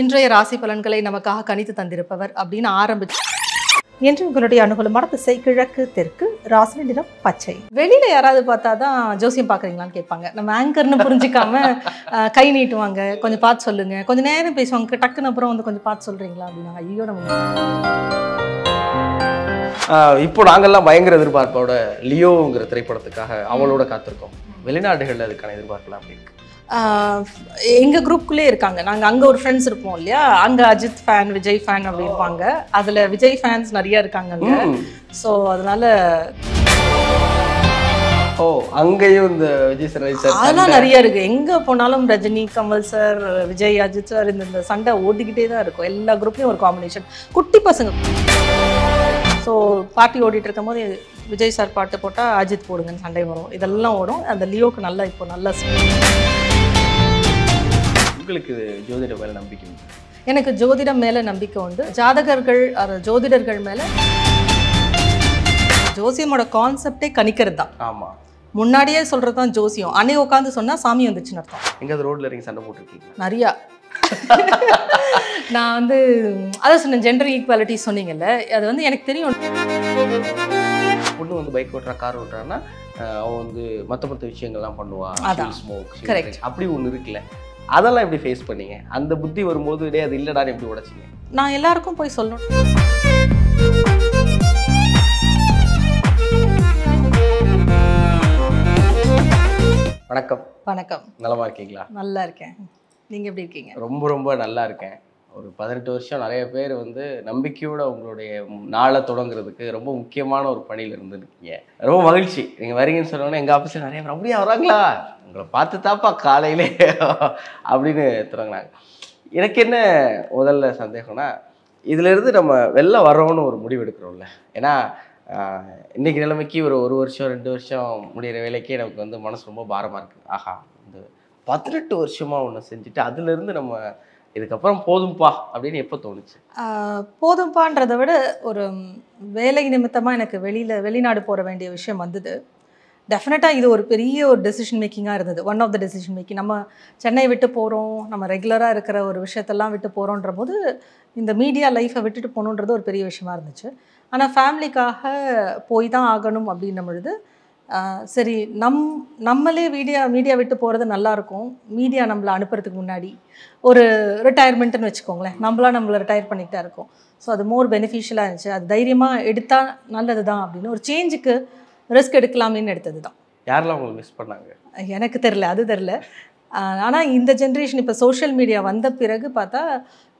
இன்றைய ராசி பலன்களை நமக்காக கணித்து தந்திருப்பவர் அப்படின்னு ஆரம்பிச்சு என்று உங்களுடைய அனுகூலமான திசை கிழக்கு தெற்கு ராசி நிறம் பச்சை. வெளியில யாராவது பார்த்தா தான் ஜோசியம் பார்க்குறீங்களான்னு கேட்பாங்க. நம்ம ஆங்கர்னு புரிஞ்சிக்காம கை நீட்டுவாங்க. கொஞ்சம் பார்த்து சொல்லுங்க. கொஞ்சம் நேரம் பேசுவாங்க. டக்குன்னு அப்புறம் வந்து கொஞ்சம் பார்த்து சொல்றீங்களா அப்படின்னாங்க. ஐயோ நம்ம இப்போ நாங்கெல்லாம் பயங்கர எதிர்பார்ப்போட லியோங்கிற திரைப்படத்துக்காக அவளோட காத்திருக்கோம். வெளிநாடுகள்ல அதுக்கான எதிர்பார்க்கலாம் அப்படி இருக்கு? ஆஹ் எங்க குரூப்குள்ளே இருக்காங்க. நாங்க அங்க ஒரு ஃப்ரெண்ட்ஸ் இருப்போம் இல்லையா? அங்க அஜித் ஃபேன் விஜய் ஃபேன் அப்படி இருப்பாங்க அதுல விஜய் ஃபேன்ஸ் நிறைய இருக்காங்க அங்க. ஸோ அதனால ஓ அங்கேயும் இந்த விஜய் சரவணன் சார் அதெல்லாம் நிறைய இருக்கு. எங்க போனாலும் ரஜினி கமல் சார் விஜய் அஜித் சார் இந்த இந்த சண்டை ஓடிக்கிட்டே தான் இருக்கும். எல்லா குரூப்லயும் ஒரு காம்பினேஷன் குட்டி பசங்க. ஸோ பார்ட்டி ஓடிட்டு இருக்கும் போது விஜய் சார் பாட்டு போட்டா அஜித் போடுங்கன்னு சண்டை வரும். இதெல்லாம் ஓடும் அந்த லியோக்கு நல்லா இப்போ நல்லா உங்களுக்கு ஜோதிட மேல நம்பிக்கை. எனக்கு ஜோதிடம் மேல நம்பிக்கை உண்டு. ஜாதகர்கள் அது ஜோதிடர்கள் மேல ஜோசியமோட கான்செப்டே கணிக்கிறது தான் ஆமா. முன்னாடியே சொல்றது தான் ஜோசியம். அன்னை உட்காந்து சொன்னா சாமி வந்துச்சுன்னு அர்த்தம். எங்கேயாவது ரோட்ல இறங்கி சண்டை போட்டிருக்கீங்க? நிறையா. நான் வந்து அதான் சொன்னேன் ஜெண்டர் ஈக்குவாலிட்டி சொன்னீங்கல்ல அது வந்து எனக்கு தெரியும். பொண்ணு வந்து பைக் ஓட்டுறா கார் ஓட்டுறான்னா அவன் வந்து மத்த மத்த விஷயங்கள்லாம் பண்ணுவா. அதான். ஸ்மோக். அப்படி ஒண்ணு இருக்குல்ல. அதெல்லாம் எப்படி ஃபேஸ் பண்ணீங்க? அந்த புத்தி வரும்போது டே அது இல்லடான்னு எப்படி உடைச்சிங்க? நான் எல்லாருக்கும் போய் சொல்லணும். வணக்கம். வணக்கம். நலமா இருக்கீங்களா? நல்லா இருக்கேன். நீங்க எப்படி இருக்கீங்க? ரொம்ப ரொம்ப நல்லா இருக்கேன். ஒரு பதினெட்டு வருஷம் நிறைய பேர் வந்து நம்பிக்கையோட உங்களுடைய நாளை தொடங்குறதுக்கு ரொம்ப முக்கியமான ஒரு பணியில் இருந்துருக்கீங்க. ரொம்ப மகிழ்ச்சி. நீங்கள் வரீங்கன்னு சொன்னோன்னே எங்கள் ஆஃபீஸில் நிறைய பேர் அப்படியே வராங்களா? உங்களை பார்த்து தாப்பா காலையிலே அப்படின்னு தொடங்கினாங்க எனக்கு என்ன முதல்ல சந்தேகம்னா இதிலிருந்து நம்ம வெளில வரோன்னு ஒரு முடிவு எடுக்கிறோம்ல. ஏன்னா இன்றைக்கி இன்னைக்கு நிலைமைக்கு ஒரு ஒரு வருஷம் ரெண்டு வருஷம் முடிகிற வேலைக்கே நமக்கு வந்து மனசு ரொம்ப பாரமாக இருக்குது ஆஹா இந்த பதினெட்டு வருஷமாக ஒன்று செஞ்சுட்டு அதுலேருந்து நம்ம இதுக்கப்புறம் போதும்பா அப்படின்னு எப்போ தோணுச்சு? போதும்பான்றதை விட ஒரு வேலை நிமித்தமாக எனக்கு வெளியில் வெளிநாடு போக வேண்டிய விஷயம் வந்தது. டெஃபினட்டாக இது ஒரு பெரிய ஒரு டெசிஷன் மேக்கிங்காக இருந்தது. One of the decision making நம்ம சென்னை விட்டு போகிறோம் நம்ம ரெகுலராக இருக்கிற ஒரு விஷயத்தெல்லாம் விட்டு போகிறோன்ற போது இந்த மீடியா லைஃப்பை விட்டுட்டு போகணுன்றது ஒரு பெரிய விஷயமா இருந்துச்சு. ஆனால் ஃபேமிலிக்காக போய் தான் ஆகணும் அப்படின்ன பொழுது சரி நம் நம்மளே மீடியா மீடியா விட்டு போகிறது நல்லாயிருக்கும் மீடியா நம்மளை அனுப்புறதுக்கு முன்னாடி ஒரு ரிட்டையர்மெண்ட்டுன்னு வச்சுக்கோங்களேன். நம்மளா நம்மளை ரிட்டையர் பண்ணிக்கிட்டா இருக்கோம். ஸோ அது மோர் பெனிஃபிஷியலாக இருந்துச்சு. அது தைரியமாக எடுத்தால் நல்லது தான் அப்படின்னு ஒரு சேஞ்சுக்கு ரிஸ்க் எடுக்கலாமேன்னு எடுத்தது தான் யாரெல்லாம் உங்களை மிஸ் பண்ணாங்க? எனக்கு தெரில அது தெரில ஆனால் இந்த ஜென்ரேஷன் இப்போ சோஷியல் மீடியா வந்த பிறகு பார்த்தா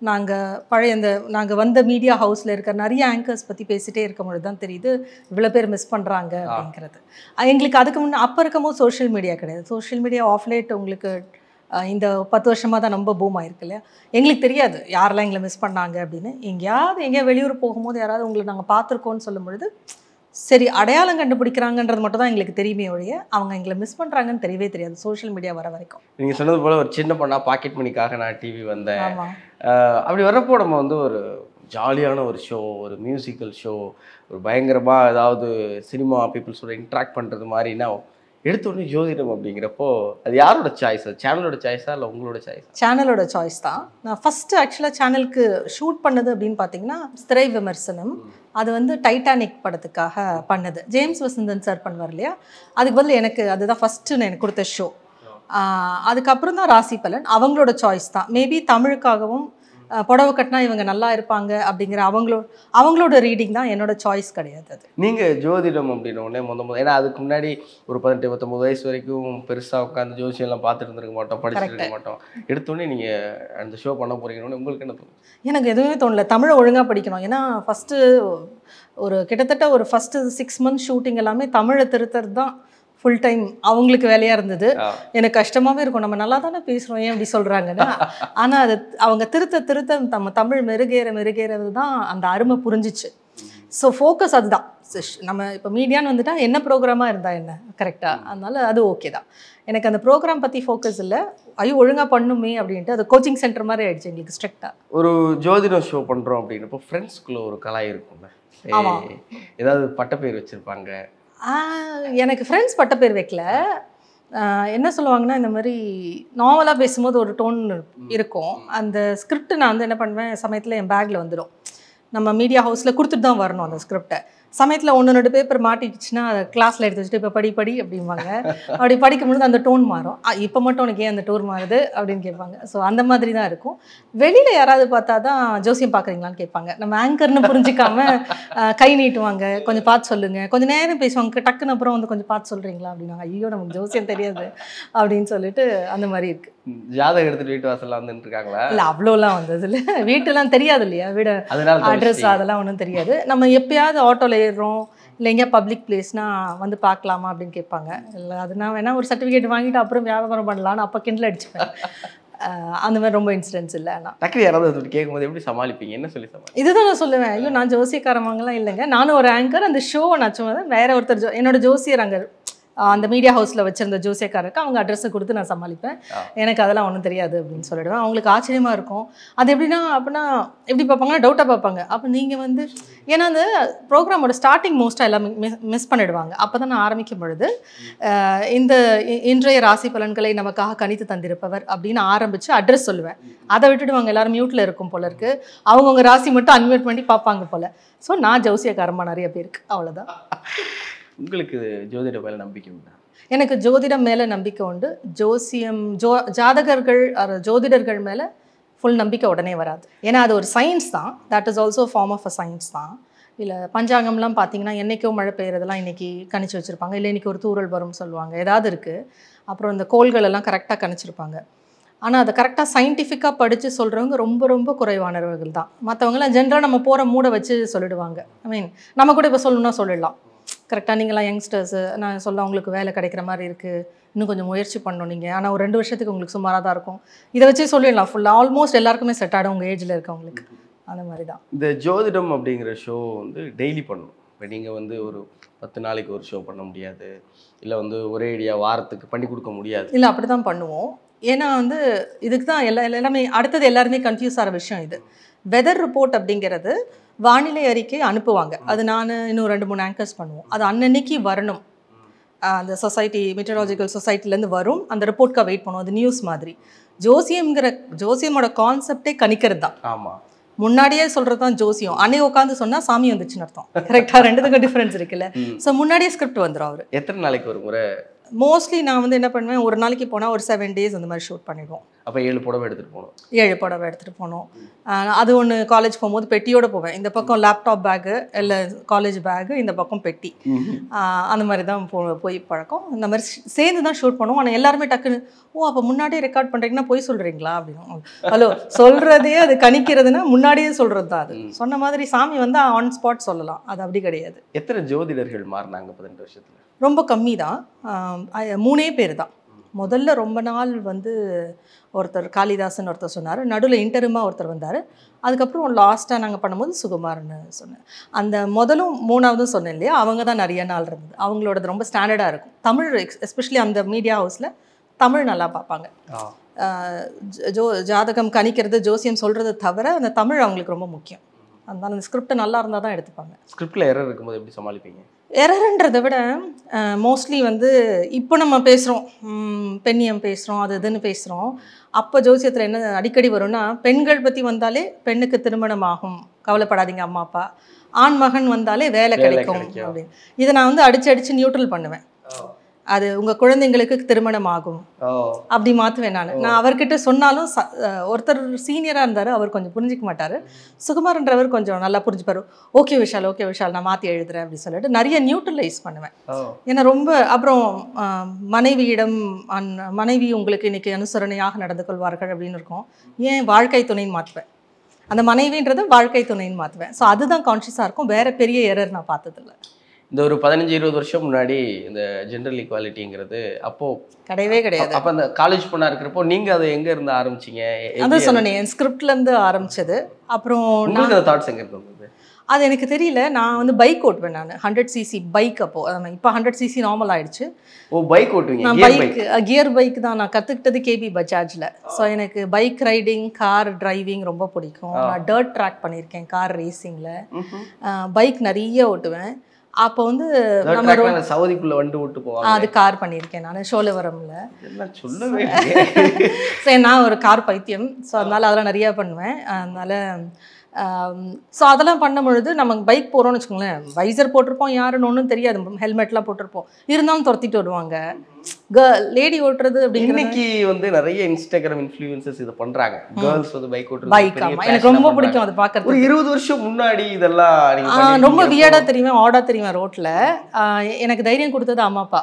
நாங்கள் பழைய இந்த நாங்கள் வந்த மீடியா ஹவுஸில் இருக்கிற நிறைய ஆங்கர்ஸ் பற்றி பேசிகிட்டே இருக்கும் பொழுது தான் தெரியுது இவ்வளோ பேர் மிஸ் பண்ணுறாங்க அப்படிங்கிறது. எங்களுக்கு அதுக்கு முன்னே அப்போ இருக்கும்போது சோஷியல் மீடியா கிடையாது. சோஷியல் மீடியா ஆஃப்லேட் உங்களுக்கு இந்த பத்து வருஷமாக தான் ரொம்ப பூம் ஆயிருக்கு இல்லையா? எங்களுக்கு தெரியாது. யாரெல்லாம் எங்களை மிஸ் பண்ணாங்க அப்படின்னு. எங்கேயாவது எங்கேயா வெளியூர் போகும்போது யாராவது உங்களை நாங்கள் பார்த்துருக்கோன்னு சொல்லும் பொழுது சரி அடையாளம் கண்டுபிடிக்கிறாங்கன்றது மட்டும் தான் எங்களுக்கு தெரியுமே ஒழிய அவங்க எங்களை மிஸ் பண்ணுறாங்கன்னு தெரியவே தெரியாது. சோஷியல் மீடியா வர வரைக்கும். நீங்கள் சொன்னது போல் ஒரு சின்ன பொண்ணா பாக்கெட் மணிக்காக நான் டிவி வந்தேன். அப்படி வர்றப்போ நம்ம வந்து ஒரு ஜாலியான ஒரு ஷோ ஒரு மியூசிக்கல் ஷோ ஒரு பயங்கரமாக ஏதாவது சினிமா பீப்புள்ஸோட இன்ட்ராக்ட் பண்ணுறது மாதிரினா எடுத்த உடனே ஜோதிடம் அப்படிங்கிறப்போ அது யாரோட சாய்ஸ் அது சேனலோட சாய்ஸா இல்லை உங்களோட சாய்ஸா சேனலோட சாய்ஸ் தான். நான் ஃபஸ்ட்டு ஆக்சுவலாக சேனலுக்கு ஷூட் பண்ணது அப்படின்னு பார்த்தீங்கன்னா திரை விமர்சனம். அது வந்து டைட்டானிக் படத்துக்காக பண்ணது. ஜேம்ஸ் வசந்தன் சார் பண்ணுவார் இல்லையா? அதுக்கு பதில் எனக்கு அதுதான் ஃபஸ்ட்டு எனக்கு கொடுத்த ஷோ அதுக்கப்புறம் தான் ராசி பலன். அவங்களோட சாய்ஸ் தான். மேபி தமிழுக்காகவும் புடவை கட்டினா இவங்க நல்லா இருப்பாங்க அப்படிங்கிற அவங்களோட அவங்களோட ரீடிங் தான் என்னோட சாய்ஸ் கிடையாது அது. நீங்கள் ஜோதிடம் அப்படின்ன உடனே முத முத ஏன்னா அதுக்கு முன்னாடி ஒரு பதினெட்டு பத்தொம்பது வயசு வரைக்கும் பெருசாக உட்காந்து ஜோசியம்லாம் பார்த்துட்டு இருந்திருக்க மாட்டோம் படிச்சுட்டு இருக்க மாட்டோம். எடுத்தோடனே நீங்கள் அந்த ஷோ பண்ண போறீங்கன்னு உங்களுக்கு என்ன தோணும் எனக்கு எதுவுமே தோணல. தமிழை ஒழுங்காக படிக்கணும். ஏன்னா ஃபஸ்ட்டு ஒரு கிட்டத்தட்ட ஒரு ஃபஸ்ட்டு சிக்ஸ் மந்த்ஸ் ஷூட்டிங் எல்லாமே தமிழை திருத்துறது தான் ஃபுல் டைம் அவங்களுக்கு வேலையாக இருந்தது. எனக்கு கஷ்டமாகவே இருக்கும். நம்ம நல்லா தானே பேசுகிறோம் ஏன் இப்படி சொல்கிறாங்கன்னா ஆனால் அது அவங்க திருத்த திருத்த நம்ம தமிழ் மெருகேற மெருகேறது தான் அந்த அருமை புரிஞ்சிச்சு. ஸோ ஃபோக்கஸ் அதுதான். நம்ம இப்போ மீடியான்னு வந்துட்டா என்ன ப்ரோக்ராமாக இருந்தால் என்ன? கரெக்டாக அதனால அது ஓகே தான். எனக்கு அந்த ப்ரோக்ராம் பற்றி ஃபோக்கஸ் இல்லை. ஐயோ ஒழுங்காக பண்ணுமே அப்படின்ட்டு அது கோச்சிங் சென்டர் மாதிரி ஆயிடுச்சு எங்களுக்கு ஸ்ட்ரிக்டாக ஒரு ஜோதிடம் ஷோ பண்ணுறோம் அப்படின்றப்போ ஃப்ரெண்ட்ஸ்குள்ளே ஒரு கலாய் இருக்கும்ல. ஏதாவது பட்டப்பேர் வச்சுருப்பாங்க. எனக்கு ஃப்ரெண்ட்ஸ் பட்ட பேர் வைக்கல. என்ன சொல்லுவாங்கன்னா இந்த மாதிரி நாவலாக பேசும்போது ஒரு டோன் இருக்கும். அந்த ஸ்கிரிப்ட் நான் வந்து என்ன பண்ணுவேன் சமயத்தில் என் பேக்கில் வந்துடும் நம்ம மீடியா ஹவுஸில் கொடுத்துட்டு தான் வரணும் அந்த ஸ்கிரிப்டை சமயத்தில் ஒன்று ரெண்டு பேப்பர் மாட்டிக்கிச்சுன்னா அதை கிளாஸில் எடுத்து வச்சுட்டு இப்போ படி படி அப்படிம்பாங்க. அப்படி படிக்கும்பொழுது அந்த டோன் மாறும். இப்போ மட்டும் உனக்கு ஏன் அந்த டோன் மாறுது? அப்படின்னு கேட்பாங்க. ஸோ அந்த மாதிரி தான் இருக்கும். வெளியில் யாராவது பார்த்தா தான் ஜோசியம் பார்க்குறீங்களான்னு கேட்பாங்க. நம்ம ஆங்கர்னு புரிஞ்சிக்காம கை நீட்டுவாங்க. கொஞ்சம் பார்த்து சொல்லுங்க. கொஞ்சம் நேரம் பேசுவாங்க. டக்குன்னு அப்புறம் வந்து கொஞ்சம் பார்த்து சொல்கிறீங்களா அப்படின்னாங்க ஐயோ நமக்கு ஜோசியம் தெரியாது அப்படின்னு சொல்லிட்டு அந்த மாதிரி இருக்கு. ஜாதகம் எடுத்துட்டு வீட்டு வாசல்ல வந்துட்டு இருக்காங்களா இல்லை அவ்வளோலாம் வந்தது இல்லை வீட்டெல்லாம் தெரியாது இல்லையா? வீடு அட்ரஸ். அதெல்லாம் ஒன்றும் தெரியாது. நம்ம எப்பயாவது ஆட்டோவில் ஏறுறோம் இல்லை எங்கேயா பப்ளிக் பிளேஸ்னா வந்து பார்க்கலாமா அப்படின்னு கேட்பாங்க. இல்லை அது நான் வேணா ஒரு சர்டிஃபிகேட் வாங்கிட்டு அப்புறம் வியாபாரம் பண்ணலான்னு அப்போ கிண்டல் அடிச்சுப்பேன். அந்த மாதிரி ரொம்ப இன்சிடென்ட்ஸ் இல்லை ஆனால் டக்குனு யாராவது கேட்கும்போது எப்படி சமாளிப்பீங்க? என்ன சொல்லி சமாளி இதுதான் நான் சொல்லுவேன். ஐயோ நான் ஜோசியக்காரவங்கலாம் இல்லைங்க. நானும் ஒரு ஆங்கர் அந்த ஷோவை நான் சும்மா வேற ஒருத்தர் ஜோ என்னோட ஜோசியர் அங்கே அந்த மீடியா ஹவுஸில் வச்சிருந்த ஜோசியக்காரருக்கு அவங்க அட்ரஸை கொடுத்து நான் சமாளிப்பேன். எனக்கு அதெல்லாம் ஒன்றும் தெரியாது அப்படின்னு சொல்லிடுவேன். அவங்களுக்கு ஆச்சரியமா இருக்கும். அது எப்படின்னா அப்படின்னா எப்படி பார்ப்பாங்கன்னா டவுட்டாக பார்ப்பாங்க. அப்போ நீங்கள் வந்து ஏன்னா அந்த ப்ரோக்ராமோட ஸ்டார்டிங் மோஸ்ட்டாக எல்லாமே மிஸ் மிஸ் பண்ணிடுவாங்க. அப்போ தான் நான் ஆரம்பிக்கும் பொழுது இந்த இன்றைய ராசி பலன்களை நமக்காக கணித்து தந்திருப்பவர் அப்படின்னு ஆரம்பித்து அட்ரஸ் சொல்லுவேன். அதை விட்டுடுவாங்க எல்லாரும் மியூட்டில் இருக்கும் போல இருக்கு. அவங்கவுங்க ராசி மட்டும் அன்மியூட் பண்ணி பார்ப்பாங்க போல. ஸோ நான் ஜோசியக்காரமாக நிறைய பேருக்கு. அவ்வளோதான் உங்களுக்கு ஜோதிட மேலே நம்பிக்கை உண்டா? எனக்கு ஜோதிடம் மேலே நம்பிக்கை உண்டு. ஜோசியம் ஜோ ஜாதகர்கள் ஜோதிடர்கள் மேலே ஃபுல் நம்பிக்கை உடனே வராது. ஏன்னா அது ஒரு சயின்ஸ் தான். That is also form of a science தான். இல்லை பஞ்சாங்கம்லாம் பார்த்தீங்கன்னா என்றைக்கோ மழை பெய்யறதெல்லாம் இன்றைக்கி கணிச்சு வச்சுருப்பாங்க. இல்லை இன்றைக்கி ஒரு தூரல் வரும்னு சொல்லுவாங்க. ஏதாவது இருக்குது அப்புறம் இந்த கோள்கள் எல்லாம் கரெக்டாக கணிச்சிருப்பாங்க. ஆனால் அதை கரெக்டாக சயின்டிஃபிக்காக படித்து சொல்கிறவங்க ரொம்ப ரொம்ப குறைவானவர்கள் தான். மற்றவங்களாம் ஜென்ரலாக நம்ம போகிற மூடை வச்சு சொல்லிடுவாங்க. ஐ மீன் நம்ம கூட இப்போ சொல்லணும்னா சொல்லிடலாம். கரெக்டாக நீங்களாம் யங்ஸ்டர்ஸு நான் சொல்ல உங்களுக்கு வேலை கிடைக்கிற மாதிரி இருக்குது இன்னும் கொஞ்சம் முயற்சி பண்ணணும் நீங்கள் ஆனால் ஒரு ரெண்டு வருஷத்துக்கு உங்களுக்கு சுமாராக தான் இருக்கும். இதை வச்சே சொல்லிடலாம். ஃபுல்லாக ஆல்மோஸ்ட் எல்லாருக்குமே செட் ஆகிடும் உங்கள் ஏஜில் இருக்கவங்களுக்கு அந்த மாதிரி தான். இந்த ஜோதிடம் அப்படிங்கிற ஷோ வந்து டெய்லி பண்ணணும். இப்போ நீங்கள் வந்து ஒரு பத்து நாளைக்கு ஒரு ஷோ பண்ண முடியாது. இல்லை வந்து ஒரே ஐடியா வாரத்துக்கு பண்ணி கொடுக்க முடியாது. இல்லை அப்படி தான் பண்ணுவோம். ஏன்னா வந்து இதுக்கு தான் எல்லா எல்லாமே அடுத்தது எல்லாருமே கன்ஃபியூஸ் ஆகிற விஷயம் இது. வெதர் ரிப்போர்ட் அப்படிங்கிறது வானிலை அறிக்கை அனுப்புவாங்க. அது நான் இன்னும் ரெண்டு மூணு ஆங்கர்ஸ் பண்ணுவோம். அது அன்னன்னைக்கு வரணும். அந்த சொசைட்டி மெட்டராலஜிக்கல் சொசைட்டிலேருந்து வரும். அந்த ரிப்போர்ட்காக வெயிட் பண்ணுவோம். அது நியூஸ் மாதிரி. ஜோசியம்ங்கிற ஜோசியமோட கான்செப்டே கணிக்கிறது தான். ஆமாம் முன்னாடியே சொல்கிறது தான் ஜோசியம். அன்னைக்கு உட்காந்து சொன்னால் சாமி வந்துச்சுன்னு அர்த்தம். கரெக்டாக ரெண்டுத்துக்கும் டிஃப்ரென்ஸ் இருக்குல்ல. ஸோ முன்னாடியே ஸ்கிரிப்ட் வந்துடும் அவர். எத்தனை நாளைக்கு ஒரு முறை மோஸ்ட்லி நான் வந்து என்ன பண்ணுவேன் ஒரு நாளைக்கு போனால் ஒரு செவன் டேஸ் அந்த மாதிரி ஷூட் பண்ணிடுவோம். அப்போ ஏழு புடவை எடுத்துகிட்டு போகணும். ஏழு புடவை எடுத்துகிட்டு போனோம் ஆஹ் அது ஒன்று காலேஜ் போகும்போது பெட்டியோட போவேன். இந்த பக்கம் லேப்டாப் பேக்கு இல்லை காலேஜ் பேக்கு இந்த பக்கம் பெட்டி. அந்த மாதிரி தான் போ போய் பழக்கம். இந்த மாதிரி சேர்ந்து தான் ஷூட் பண்ணுவோம். ஆனால் எல்லாருமே டக்குன்னு ஓ அப்போ முன்னாடியே ரெக்கார்ட் பண்ணுறீங்கன்னா போய் சொல்கிறீங்களா அப்படின்னு. ஹலோ சொல்கிறதே அது கணிக்கிறதுனா முன்னாடியே சொல்கிறது தான் அது சொன்ன மாதிரி சாமி வந்து ஆன் ஸ்பாட் சொல்லலாம். அது அப்படி கிடையாது. எத்தனை ஜோதிடர்கள் மாறினாங்க பதினெட்டு வருஷத்தில்? ரொம்ப கம்மி தான் மூணே பேர் தான் முதல்ல ரொம்ப நாள் வந்து ஒருத்தர் காளிதாசன் ஒருத்தர் சொன்னார். நடுவில் இன்டருமா ஒருத்தர் வந்தார். அதுக்கப்புறம் லாஸ்ட்டாக நாங்கள் பண்ணும்போது சுகுமார்னு சொன்னேன் அந்த முதலும் மூணாவதும் சொன்னேன் இல்லையா? அவங்க தான் நிறைய நாள் இருந்தது. அவங்களோடது ரொம்ப ஸ்டாண்டர்டாக இருக்கும். தமிழ் எஸ்பெஷலி அந்த மீடியா ஹவுஸில் தமிழ் நல்லா பார்ப்பாங்க. ஜோ ஜாதகம் கணிக்கிறது ஜோசியம் சொல்கிறது தவிர அந்த தமிழ் அவங்களுக்கு ரொம்ப முக்கியம். அதனால அந்த ஸ்கிரிப்ட் நல்லா இருந்தால் தான் எடுத்துப்பாங்க. ஸ்கிரிப்டில் எரர் இருக்கும்போது எப்படி சமாளிப்பீங்க? எரர்ன்றதை விட மோஸ்ட்லி வந்து இப்போ நம்ம பேசுகிறோம் பெண்ணியம் பேசுகிறோம் அது இதுன்னு பேசுகிறோம் அப்போ ஜோசியத்தில் என்ன அடிக்கடி வரும்னா பெண்கள் பற்றி வந்தாலே பெண்ணுக்கு திருமணம் ஆகும். கவலைப்படாதீங்க அம்மா அப்பா. ஆண் மகன் வந்தாலே வேலை கிடைக்கும். அப்படின்னு. இதை நான் வந்து அடிச்சு அடிச்சு நியூட்ரல் பண்ணுவேன். அது உங்கள் குழந்தைங்களுக்கு திருமணம் ஆகும் அப்படி மாற்றுவேன் நான். நான் அவர்கிட்ட சொன்னாலும் ஒருத்தர் சீனியராக இருந்தார் அவர் கொஞ்சம் புரிஞ்சிக்க மாட்டார். சுகுமார்ன்றவர் கொஞ்சம் நல்லா புரிஞ்சுப்பாரு. ஓகே விஷால் ஓகே விஷால் நான் மாற்றி எழுதுறேன் அப்படின்னு சொல்லிட்டு நிறைய நியூட்ரலைஸ் பண்ணுவேன். ஏன்னா ரொம்ப அப்புறம் மனைவியிடம் அன் மனைவி உங்களுக்கு இன்னைக்கு அனுசரணையாக நடந்து கொள்வார்கள் அப்படின்னு இருக்கும். ஏன்? வாழ்க்கை துணைன்னு மாற்றுவேன் அந்த மனைவின்றது வாழ்க்கை துணைன்னு மாற்றுவேன் ஸோ அதுதான் கான்ஷியஸாக இருக்கும். வேற பெரிய எரர் நான் பார்த்ததில்ல. இந்த ஒரு பதினஞ்சு இருபது வருஷம் முன்னாடி இந்த ஜென்ரல் ஈக்குவாலிட்டிங்கிறது அப்போ கிடையவே கிடையாது. அப்போ அந்த காலேஜ் பொண்ணா இருக்கிறப்போ நீங்க அதை எங்க இருந்து ஆரம்பிச்சீங்க? அதான் சொன்னேன் என் ஸ்கிரிப்ட்லேருந்து ஆரம்பிச்சது. அப்புறம் உங்களுக்கு தாட்ஸ் எங்க இருந்து வந்தது அது எனக்கு தெரியல. நான் வந்து பைக் ஓட்டுவேன் நான். ஹண்ட்ரட் சிசி பைக் அப்போ. இப்போ ஹண்ட்ரட் சிசி நார்மல் ஆயிடுச்சு. ஓ பைக் ஓட்டுவீங்க? நான் பைக் கியர் பைக் தான். நான் கற்றுக்கிட்டது கேபி பஜாஜில் ஸோ எனக்கு பைக் ரைடிங் கார் டிரைவிங் ரொம்ப பிடிக்கும். நான் டர்ட் ட்ராக் பண்ணியிருக்கேன் கார் ரேசிங்கில் பைக் நிறைய ஓட்டுவேன். அப்போ வந்து நம்ம சவுதிக்குள்ள வண்டு விட்டு போவாங்க. அது கார் பண்ணியிருக்கேன் நான் இதெல்லாம் சொல்லவே. சரி நான் ஒரு கார் பைத்தியம் ஸோ அதனால அதெல்லாம் நிறையா பண்ணுவேன். அதனால ஸோ அதெல்லாம் பண்ணும் பொழுது நம்ம பைக் போகிறோம்னு வச்சுக்கோங்களேன் வைசர் போட்டிருப்போம் யாருன்னு ஒன்றும் தெரியாது. ஹெல்மெட்லாம் போட்டிருப்போம். இருந்தாலும் துரத்திட்டு வருவாங்க. லேடி ஓட்டுறது அப்படிங்கிறது இன்னைக்கு வந்து நிறைய இன்ஸ்டாகிராம் இன்ஃப்ளூயன்சஸ் இதை பண்றாங்க. கேர்ள்ஸ் வந்து பைக் ஓட்டுறது பைக் ஆமாம் எனக்கு ரொம்ப. பிடிக்கும் அது பார்க்கறது ஒரு இருபது வருஷம் முன்னாடி இதெல்லாம் ரொம்ப வியர்டாக தெரியுவேன் ஆடாக தெரியுவேன் ரோட்டில் எனக்கு தைரியம் கொடுத்தது அம்மா அப்பா.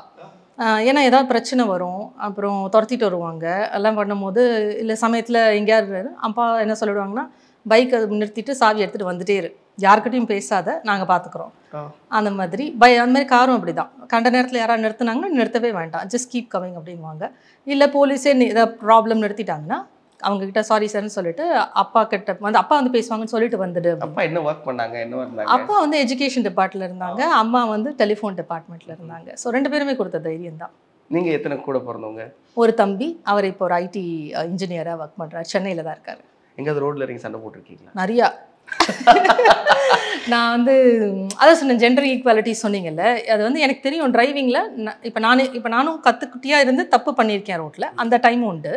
ஏன்னா ஏதாவது பிரச்சனை வரும் அப்புறம் துரத்திட்டு வருவாங்க. எல்லாம் பண்ணும்போது இல்லை சமயத்தில் எங்கேயாவது அப்பா என்ன சொல்லிடுவாங்கன்னா பைக்கை நிறுத்திட்டு சாவி எடுத்துகிட்டு வந்துட்டே இரு. யார்கிட்டயும் பேசாத நாங்கள் பார்த்துக்குறோம். அந்த மாதிரி பை அந்த மாதிரி காரும் அப்படி தான் கண்ட நேரத்தில் யாராவது நிறுத்துனாங்கன்னா நிறுத்தவே வேண்டாம். ஜஸ்ட் கீப் கமிங் அப்படின்வாங்க இல்லை போலீஸே ஏதாவது ப்ராப்ளம் நிறுத்திட்டாங்கன்னா அவங்க கிட்ட சாரி சார்னு சொல்லிட்டு அப்பா கிட்ட வந்து அப்பா வந்து பேசுவாங்கன்னு சொல்லிட்டு வந்துடு. அப்பா என்ன ஒர்க் பண்ணாங்க? என்ன அப்பா வந்து எஜுகேஷன் டிபார்ட்மெண்ட்ல இருந்தாங்க. அம்மா வந்து டெலிஃபோன் டிபார்ட்மெண்ட்ல இருந்தாங்க. ஸோ ரெண்டு பேருமே கொடுத்த தைரியம் தான். நீங்க எத்தனை கூட பிறந்தவங்க? ஒரு தம்பி அவர் இப்போ ஒரு ஐடி இன்ஜினியராக ஒர்க் பண்றாரு. சென்னையில் தான் இருக்காரு. எங்கேயாவது ரோட்ல இறங்கி சண்டை போட்டிருக்கீங்களா? நிறையா. நான் வந்து அதான் சொன்னேன் ஜெண்டர் ஈக்குவாலிட்டி சொன்னீங்கல்ல அது வந்து எனக்கு தெரியும் டிரைவிங்கில் இப்போ நானே இப்போ நானும் கற்றுக்குட்டியாக இருந்து தப்பு பண்ணியிருக்கேன் ரோட்டில் அந்த டைமும் உண்டு.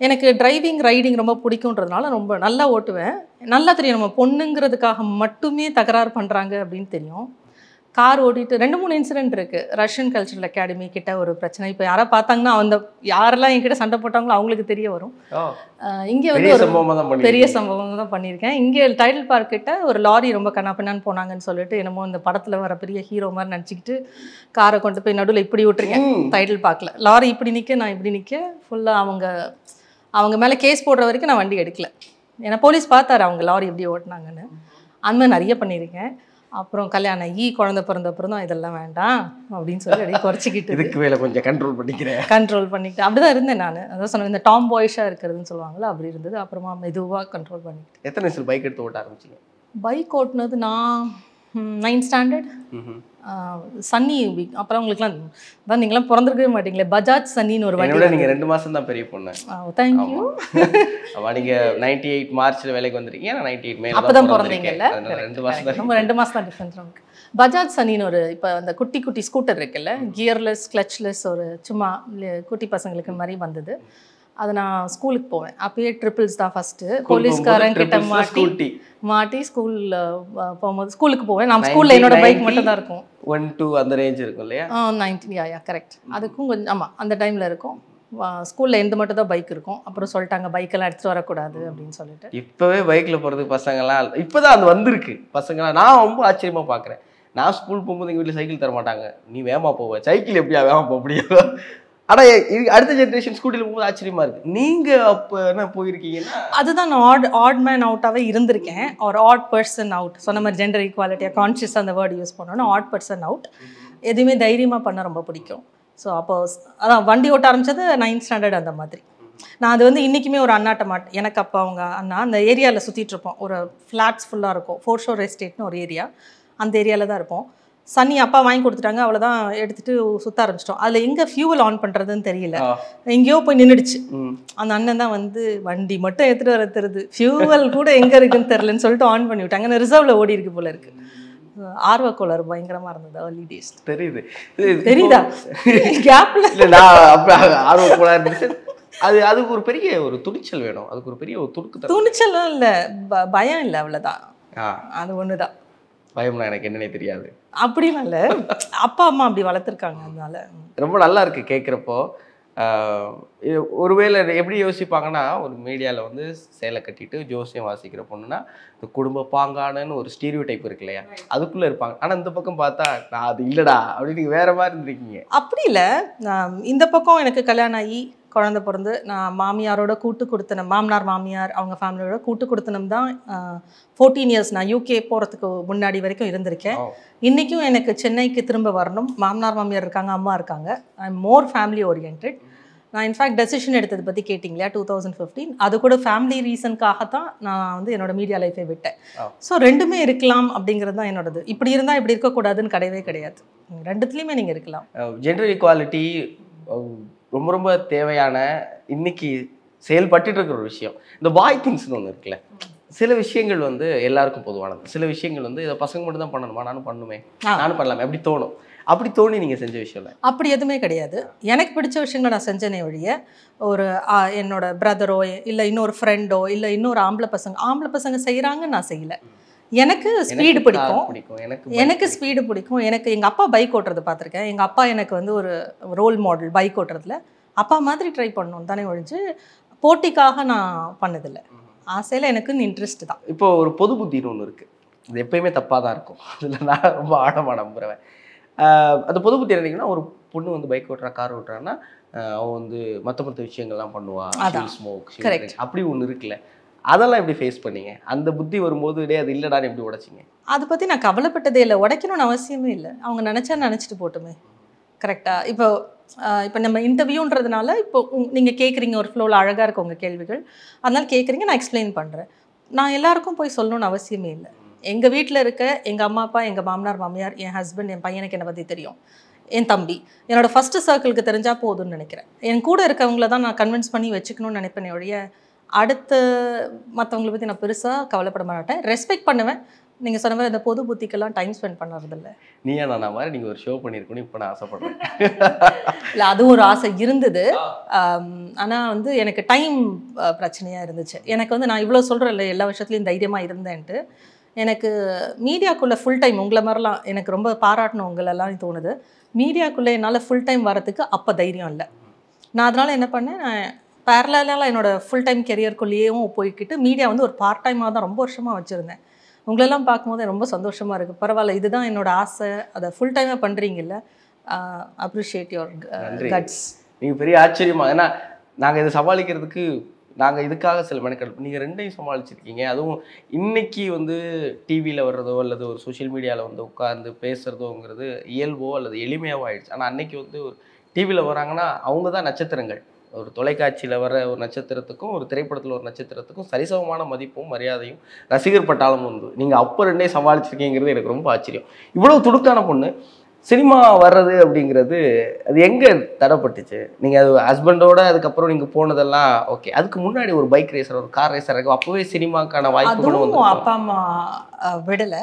எனக்கு டிரைவிங் ரைடிங் ரொம்ப பிடிக்குன்றதுனால ரொம்ப நல்லா ஓட்டுவேன். நல்லா தெரியும் நம்ம பொண்ணுங்கிறதுக்காக மட்டுமே தகராறு பண்ணுறாங்க அப்படின்னு தெரியும். கார் ஓட்டிட்டு ரெண்டு மூணு இன்சிடென்ட் இருக்குது ரஷ்யன் கல்ச்சரல் அகாடமி கிட்ட ஒரு பிரச்சனை. இப்போ யாரை பார்த்தாங்கன்னா அந்த யாரெல்லாம் என்கிட்ட சண்டை போட்டாங்களோ அவங்களுக்கு தெரிய வரும். இங்கே வந்து ஒரு பெரிய சம்பவம் தான் பண்ணியிருக்கேன். இங்கே டைட்டில் பார்க் கிட்ட ஒரு லாரி ரொம்ப கண்ணாப்பின்னான்னு போனாங்கன்னு சொல்லிட்டு என்னமோ இந்த படத்தில் வர பெரிய ஹீரோ மாதிரி நினச்சிக்கிட்டு காரை கொண்டு போய் நடுவில் இப்படி விட்டுருங்க. டைட்டில் பார்க்கல லாரி இப்படி நிற்க நான் இப்படி நிற்க ஃபுல்லாக அவங்க அவங்க மேலே கேஸ் போடுற வரைக்கும் நான் வண்டி எடுக்கல. ஏன்னா போலீஸ் பார்த்தாரு அவங்க லாரி எப்படி ஓட்டினாங்கன்னு. அந்த மாதிரி நிறைய பண்ணியிருக்கேன். அப்புறம் கல்யாணம் ஈ குழந்தை பிறந்த அப்புறம் தான் இதெல்லாம் வேண்டாம் அப்படின்னு சொல்லி அப்படியே குறைச்சிக்கிட்டு இதுக்கு மேல கொஞ்சம் கண்ட்ரோல் பண்ணிக்கிறேன். கண்ட்ரோல் பண்ணிக்கிட்டு அப்படி தான் இருந்தேன் நான். அதான் சொன்னேன் இந்த டாம் பாய்ஷாக இருக்கிறதுன்னு சொல்லுவாங்கல்ல அப்படி இருந்தது. அப்புறமா மெதுவாக கண்ட்ரோல் பண்ணிக்கிட்டு. எத்தனை வயசுல பைக் எடுத்து ஓட்ட ஆரம்பிச்சீங்க? பைக் ஓட்டுனது நான் நைன்த் ஸ்டாண்டர்ட். சன்னி அப்புறம் உங்களுக்குலாம் தான் நீங்களாம் பிறந்திருக்கவே மாட்டீங்களே பஜாஜ் சன்னின்னு ஒரு என்னை விட வண்டி நீங்க ரெண்டு மாசம் தான் பெரிய பொண்ணு. தேங்க்யூ ஆமா. நீங்க நைன்டி எயிட் மார்ச்ல வேலைக்கு வந்திருக்கீங்க. நான் நைன்டி எயிட் மேல அப்பதான் தான் பிறந்தீங்கல்ல? ரெண்டு மாசம் தான் நம்ம ரெண்டு மாதம் தான் நமக்கு. பஜாஜ் சனின்னு ஒரு இப்போ அந்த குட்டி குட்டி ஸ்கூட்டர் இருக்குல்ல கியர்லெஸ் கிளச்லெஸ் ஒரு சும்மா குட்டி பசங்களுக்கு மாதிரி வந்தது. அது நான் ஸ்கூலுக்கு போவேன். அப்பயே ட்ரிபிள்ஸ் தான் ஃபஸ்ட்டு போலீஸ்காரன் கிட்ட மாட்டி மாட்டி ஸ்கூலில் போகும்போது ஸ்கூலுக்கு போவேன். நம்ம ஸ்கூலில் என்னோட பைக் 1990 மட்டும் தான் இருக்கும். ஒன் டூ அந்த ரேஞ்ச் இருக்கும் இல்லையா? நைன்டீன் யா யா கரெக்ட் அதுக்கும் கொஞ்சம் ஆமாம் அந்த டைமில் இருக்கும். ஸ்கூலில் எந்த மட்டும் தான் பைக் இருக்கும். அப்புறம் சொல்லிட்டாங்க பைக்கெல்லாம் எடுத்துகிட்டு வரக்கூடாது அப்படின்னு சொல்லிட்டு. இப்பவே பைக்ல போறதுக்கு பசங்கலாம் இப்பதான் அது வந்திருக்கு. பசங்கலாம் நான் ரொம்ப ஆச்சரியமா பாக்குறேன். நான் ஸ்கூல் போகும்போது எங்க வீட்டுல சைக்கிள் தர மாட்டாங்க. நீ வேகமா போவ. சைக்கிள் எப்படியா வேகமா போக முடியும் ஆனா இது அடுத்த ஜென்ரேஷன் ஸ்கூட்டில போகும்போது ஆச்சரியமா இருக்கு. நீங்க அப்ப என்ன போயிருக்கீங்கன்னா? அதுதான் நான் ஆட் ஆட் மேன் அவுட்டாகவே இருந்திருக்கேன். ஒரு ஆட் பர்சன் அவுட் சொன்ன மாதிரி ஜெண்டர் ஈக்குவாலிட்டியாக கான்ஷியஸ் அந்த வேர்டு யூஸ் பண்ணோன்னா ஆட் பர்சன் அவுட் எதுவுமே தைரியமாக பண்ண ரொம்ப பிடிக்கும். ஸோ அப்போ அதான் வண்டி ஓட்ட ஆரம்பிச்சது நைன்த் ஸ்டாண்டர்ட் அந்த மாதிரி. நான் அது வந்து இன்றைக்குமே ஒரு அண்ணாட்ட மாட்டேன் எனக்கு அப்போ அவங்க அண்ணா அந்த ஏரியாவில் சுற்றிட்டு இருப்போம். ஒரு ஃப்ளாட்ஸ் ஃபுல்லாக இருக்கும். ஃபோர் ஷோர் எஸ்டேட்னு ஒரு ஏரியா அந்த ஏரியாவில் தான் இருப்போம். சன்னி அப்பா வாங்கி கொடுத்துட்டாங்க அவ்வளோதான் எடுத்துகிட்டு சுற்ற ஆரம்பிச்சிட்டோம். அதில் எங்கே ஃபியூவல் ஆன் பண்ணுறதுன்னு தெரியல. எங்கேயோ போய் நின்றுடுச்சு. அந்த அண்ணன் தான் வந்து வண்டி மட்டும் எடுத்துட்டு வர தெரியுது. ஃபியூவல் கூட எங்க இருக்குன்னு தெரியலன்னு சொல்லிட்டு ஆன் பண்ணி விட்டாங்க. அந்த ரிசர்வ்ல ஓடி இருக்கு போல இருக்கு. ஆர்வ கோளாறு பயங்கரமா இருந்தது early days தெரியுது. தெரியுதா? கேப்ல இல்ல நான் இருந்துச்சு. அது அதுக்கு ஒரு பெரிய ஒரு துணிச்சல் வேணும். அதுக்கு ஒரு பெரிய ஒரு துடுக்கு தரும் துணிச்சலும் இல்ல. பயம் இல்ல அவ்வளவுதான். அது ஒண்ணுதான். பயம்னா எனக்கு என்னன்னே தெரியாது. அப்படிலாம் இல்ல. அப்பா அம்மா அப்படி வளர்த்துருக்காங்க அதனால. ரொம்ப நல்லா இருக்கு கேட்குறப்போ ஒருவேளை எப்படி யோசிப்பாங்கன்னா ஒரு மீடியாவில் வந்து சேலை கட்டிட்டு ஜோசியம் வாசிக்கிற பொண்ணுனா இந்த குடும்ப பாங்கானன்னு ஒரு ஸ்டீரியோ டைப் இருக்கு இல்லையா? அதுக்குள்ளே இருப்பாங்க. ஆனால் இந்த பக்கம் பார்த்தா நான் அது இல்லைடா அப்படின்னு நீங்க வேற மாதிரி இருந்திருக்கீங்க. அப்படி இல்லை. நான் இந்த பக்கம் எனக்கு கல்யாணம் ஆகி குழந்தை பிறந்து நான் மாமியாரோட கூட்டு கொடுத்தனம் மாமனார் மாமியார் அவங்க ஃபேமிலியோட கூட்டு கொடுத்தனம் தான் ஃபோர்டீன் இயர்ஸ் நான் யூகே போகிறதுக்கு முன்னாடி வரைக்கும் இருந்திருக்கேன். இன்றைக்கும் எனக்கு சென்னைக்கு திரும்ப வரணும். மாமனார் மாமியார் இருக்காங்க அம்மா இருக்காங்க. I am more family orient நான் இன்ஃபேக்ட் டெசிஷன் எடுத்ததை பற்றி கேட்டிங்க இல்லையா டூ தௌசண்ட் ஃபிஃப்டீன் அது கூட ஃபேமிலி ரீசனுக்காக தான் நான் வந்து என்னோட மீடியா லைஃபை விட்டேன். ஸோ ரெண்டுமே இருக்கலாம் அப்படிங்கிறது தான் என்னோடது. இப்படி இருந்தால் இப்படி இருக்கக்கூடாதுன்னு கிடையவே கிடையாது. ரெண்டுத்துலேயுமே நீங்கள் இருக்கலாம். ஜெண்டர் ஈக்குவாலிட்டி ரொம்ப ரொம்ப தேவையான இன்னைக்கு செயல்பட்டுட்டு இருக்கிற ஒரு விஷயம். இந்த பாய் திங்ஸ்னு ஒன்று இருக்குல்ல. சில விஷயங்கள் வந்து எல்லாருக்கும் பொதுவானது. சில விஷயங்கள் வந்து இதை பசங்க மட்டும் தான் பண்ணணுமா? நானும் பண்ணுமே. நானும் பண்ணலாமே. அப்படி தோணும். அப்படி தோணி நீங்க செஞ்ச விஷயம் இல்லை அப்படி எதுவுமே கிடையாது. எனக்கு பிடிச்ச விஷயங்களை நான் செஞ்சேனே ஒழிய ஒரு என்னோட பிரதரோ இல்லை இன்னொரு ஃப்ரெண்டோ இல்லை இன்னொரு ஆம்பளை பசங்க ஆம்பளை பசங்க செய்கிறாங்கன்னு நான் செய்யல. எனக்கு ஸ்பீடு பிடிக்கும். எனக்கு எனக்கு ஸ்பீடு பிடிக்கும். எனக்கு எங்கள் அப்பா பைக் ஓட்டுறது பார்த்துருக்கேன். எங்கள் அப்பா எனக்கு வந்து ஒரு ரோல் மாடல் பைக் ஓட்டுறதுல. அப்பா மாதிரி ட்ரை பண்ணணும் தானே ஒழிஞ்சு போட்டிக்காக நான் பண்ணதில்லை. ஆசையில் எனக்கு இன்ட்ரெஸ்ட் தான். இப்போ ஒரு பொது புத்தின்னு ஒன்று இருக்கு. இது எப்பயுமே தப்பாக தான் இருக்கும். அதில் நான் ரொம்ப ஆழமாக நம்புறேன் ஆஹ் அந்த பொது புத்தி என்னன்னா ஒரு பொண்ணு வந்து பைக் ஓட்டுறா கார் ஓட்டுறான்னா ஆஹ் அவ வந்து மற்ற மற்ற விஷயங்கள்லாம் பண்ணுவா. ஸ்மோக். அப்படி ஒன்று இருக்குல்ல. அதெல்லாம் எப்படி ஃபேஸ் பண்ணீங்க? அந்த புத்தி வரும்போது டே அது இல்லைடான்னு எப்படி உடைச்சிங்க. அதை பற்றி நான் கவலைப்பட்டதே இல்லை. உடைக்கணும்னு அவசியமே இல்லை. அவங்க நினச்சா நினச்சிட்டு போட்டுமே. கரெக்டாக இப்போ இப்போ நம்ம இன்டர்வியூன்றதுனால இப்போ நீங்கள் கேட்குறீங்க ஒரு ஃப்ளோவில் அழகாக இருக்கு உங்கள் கேள்விகள். அதனால் கேட்குறீங்க நான் எக்ஸ்பிளைன் பண்ணுறேன் நான் எல்லாருக்கும் போய் சொல்லணும்னு அவசியமே இல்லை. எங்கள் வீட்டில் இருக்க எங்கள் அம்மா அப்பா எங்கள் மாமனார் மாமியார் என் ஹஸ்பண்ட் என் பையனுக்கு என்னை பற்றி தெரியும். என் தம்பி. என்னோடய ஃபஸ்ட்டு சர்க்கிளுக்கு தெரிஞ்சால் போதும்னு நினைக்கிறேன். என் கூட இருக்கவங்கள தான் நான் கன்வின்ஸ் பண்ணி வச்சுக்கணும்னு நினைப்பேன் ஒழிய அடுத்த மற்றவங்கள பற்றி நான் பெருசாக கவலைப்பட மாட்டேன். ரெஸ்பெக்ட் பண்ணுவேன். நீங்கள் சொன்ன மாதிரி அந்த பொது புத்திக்கெல்லாம் டைம் ஸ்பெண்ட் பண்ணுறதில்ல. நீயா நானா மாதிரி நீங்கள் ஒரு ஷோ பண்ணியிருக்கணும் இப்போ நான் ஆசைப்படுறேன். இல்லை அதுவும் ஒரு ஆசை இருந்தது. ஆனால் வந்து எனக்கு டைம் பிரச்சனையாக இருந்துச்சு. எனக்கு வந்து நான் இவ்வளோ சொல்கிறேன்ல எல்லா விஷயத்துலையும் தைரியமாக இருந்தேன்ட்டு. எனக்கு மீடியாக்குள்ளே ஃபுல் டைம் உங்களை மாதிரிலாம் எனக்கு ரொம்ப பாராட்டணும் உங்களெல்லாம் தோணுது. மீடியாக்குள்ளே என்னால் ஃபுல் டைம் வரதுக்கு அப்போ தைரியம் இல்லை. நான் அதனால் என்ன பண்ணேன் நான் பேரலாக என்னோட ஃபுல் டைம் கெரியருக்குள்ளேயும் போய்க்கிட்டு மீடியா வந்து ஒரு பார்ட் டைமாக தான் ரொம்ப வருஷமாக வச்சுருந்தேன். உங்களெல்லாம் பார்க்கும்போது ரொம்ப சந்தோஷமாக இருக்குது பரவாயில்ல இதுதான் என்னோட ஆசை. அதை ஃபுல் டைமாக பண்ணுறீங்கல்ல அப்ரிஷியேட் யுவர். கட்ஸ் நீங்கள் பெரிய ஆச்சரியமா ஏன்னா நாங்கள் இதை சமாளிக்கிறதுக்கு நாங்கள் இதுக்காக சில மெனக்கெடுப்போம் நீங்கள் ரெண்டையும் சமாளிச்சிருக்கீங்க. அதுவும் இன்னைக்கு வந்து டிவியில் வர்றதோ அல்லது ஒரு சோஷியல் மீடியாவில் வந்து உட்கார்ந்து பேசுகிறதோங்கிறது இயல்போ அல்லது எளிமையாவோ ஆயிடுச்சு. ஆனால் அன்னைக்கு வந்து ஒரு டிவியில் வராங்கன்னா அவங்க தான் நட்சத்திரங்கள். ஒரு தொலைக்காட்சியில் வர ஒரு நட்சத்திரத்துக்கும் ஒரு திரைப்படத்தில் ஒரு நட்சத்திரத்துக்கும் சரிசமமான மதிப்பும் மரியாதையும் ரசிகர் பட்டாளமும் உண்டு. நீங்கள் அப்போ ரெண்டே சமாளிச்சிருக்கீங்கிறது எனக்கு ரொம்ப ஆச்சரியம். இவ்வளவு துடுக்கான பொண்ணு சினிமா வர்றது அப்படிங்கிறது அது எங்கே தடைப்பட்டுச்சு? நீங்கள் அது ஹஸ்பண்டோட அதுக்கப்புறம் நீங்கள் போனதெல்லாம் ஓகே அதுக்கு முன்னாடி ஒரு பைக் ரேசர் ஒரு கார் ரேசர் இருக்கு. அப்போவே சினிமாக்கான வந்து அப்பா அம்மா விடலை.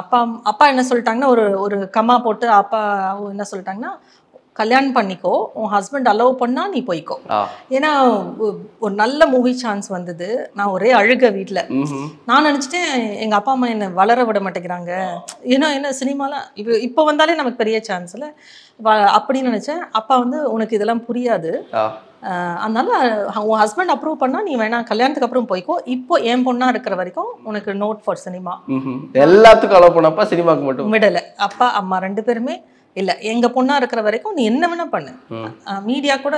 அப்பா அப்பா என்ன சொல்லிட்டாங்கன்னா ஒரு ஒரு கம்மா போட்டு அப்பா என்ன சொல்லிட்டாங்கன்னா கல்யாணம் பண்ணிக்கோ உன் ஹஸ்பண்ட் அலோவ் பண்ணா நீ போய்க்கோ. ஏன்னா ஒரு நல்ல மூவி சான்ஸ் வந்தது. நான் ஒரே அழுக வீட்டில். நான் நினச்சிட்டேன் எங்கள் அப்பா அம்மா என்னை வளர விட மாட்டேங்கிறாங்க. ஏன்னா என்ன சினிமாலாம் இப்போ இப்போ வந்தாலே நமக்கு பெரிய சான்ஸ் இல்லை. அப்படின்னு நினச்சேன். அப்பா வந்து உனக்கு இதெல்லாம் புரியாது. அதனால உன் ஹஸ்பண்ட் அப்ரூவ் பண்ணா நீ வேணா கல்யாணத்துக்கு அப்புறம் போய்க்கோ. இப்போ என் பொண்ணா இருக்கிற வரைக்கும் உனக்கு நோட் ஃபார் சினிமா. எல்லாத்துக்கும் அலோவ் பண்ணப்ப சினிமாக்கு மட்டும்? விடலை. அப்பா அம்மா ரெண்டு பேருமே இல்லை எங்க பொண்ணா இருக்கிற வரைக்கும் நீ என்ன வேணா பண்ணு. மீடியா கூட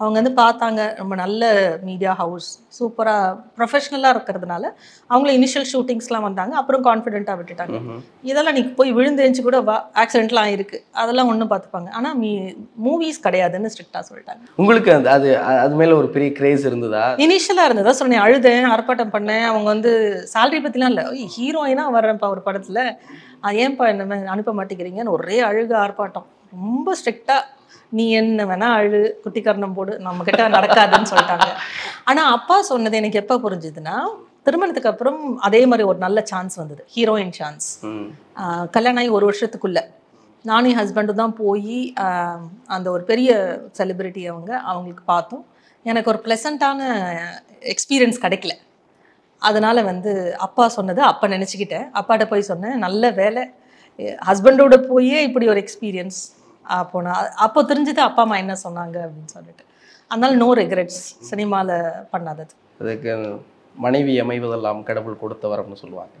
அவங்க வந்து பார்த்தாங்க ரொம்ப நல்ல மீடியா ஹவுஸ் சூப்பராக ப்ரொஃபஷ்னலாக இருக்கிறதுனால அவங்கள இனிஷியல் ஷூட்டிங்ஸ்லாம் வந்தாங்க அப்புறம் கான்ஃபிடென்ட்டாக விட்டுட்டாங்க. இதெல்லாம் நீ போய் விழுந்தேஞ்சு கூட வா ஆக்சிடென்ட்லாம் ஆயிருக்கு. அதெல்லாம் ஒன்றும் பார்த்துப்பாங்க. ஆனால் மீ மூவிஸ் கிடையாதுன்னு ஸ்ட்ரிக்டாக சொல்லிட்டாங்க. உங்களுக்கு அந்த அது அது மேல ஒரு பெரிய கிரேஸ் இருந்ததா? இனிஷியலாக இருந்ததா? சொன்னேன் அழுதேன் ஆர்ப்பாட்டம் பண்ணேன் அவங்க வந்து சேலரி பற்றிலாம் இல்லை. ஹீரோயினாக வர்றேன்ப்பா ஒரு படத்தில். ஏன்ப்பா என்ன மே- அனுப்ப மாட்டேங்கிறீங்கன்னு ஒரே அழுக ஆர்ப்பாட்டம். ரொம்ப ஸ்ட்ரிக்டாக நீ என்ன வேணா அழு குட்டிக்கரணம் போடு நம்ம கிட்ட நடக்காதுன்னு சொல்லிட்டாங்க. ஆனால் அப்பா சொன்னது எனக்கு எப்போ புரிஞ்சுதுன்னா திருமணத்துக்கு அப்புறம் அதே மாதிரி ஒரு நல்ல சான்ஸ் வந்தது ஹீரோயின் சான்ஸ். கல்யாணம் ஆகி ஒரு வருஷத்துக்குள்ள. நானும் ஹஸ்பண்டும் தான் போய் அந்த ஒரு பெரிய செலிபிரிட்டி அவங்க அவங்களுக்கு பார்த்தோம். எனக்கு ஒரு ப்ளசண்ட்டான எக்ஸ்பீரியன்ஸ் கிடைக்கல. அதனால் வந்து அப்பா சொன்னது அப்போ நினச்சிக்கிட்டேன். அப்பாட்ட போய் சொன்னேன் நல்ல வேலை. ஹஸ்பண்டோட போயே இப்படி ஒரு எக்ஸ்பீரியன்ஸ் அப்போ அப்போ தெரிஞ்சது அப்பா அம்மா என்ன சொன்னாங்க அப்படின்னு சொல்லிட்டு. அதனால் நோ ரெக்ரெட்ஸ் சினிமாவில் பண்ணாதது. அதுக்கு மனைவி அமைவதெல்லாம் கடவுள் கொடுத்த வரம்னு சொல்லுவாங்க.